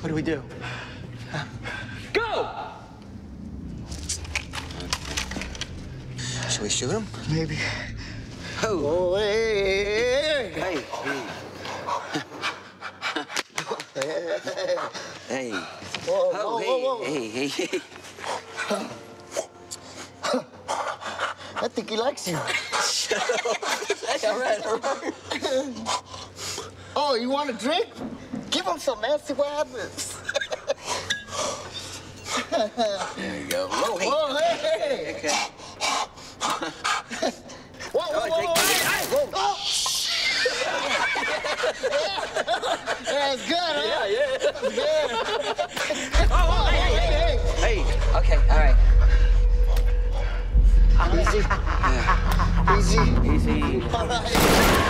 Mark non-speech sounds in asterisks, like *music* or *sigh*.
What do we do? Go! Should we shoot him? Maybe. Oh. Oh, hey, hey, Hey. Hey. Whoa, Oh, whoa, whoa, whoa. hey, hey, hey, hey. I think he likes you. Shut *laughs* Hey, all right, all right. Oh, you want a drink? Give him some, what happens. There you go. Whoa. Whoa, hey, hey. Okay. *laughs* Whoa, whoa, whoa, whoa, hey, whoa. Oh. *laughs* yeah, it's good, huh? Yeah, yeah. Yeah. Oh, oh hey, hey, hey. Hey, okay, all right. Easy. *laughs* Easy. Easy. All right.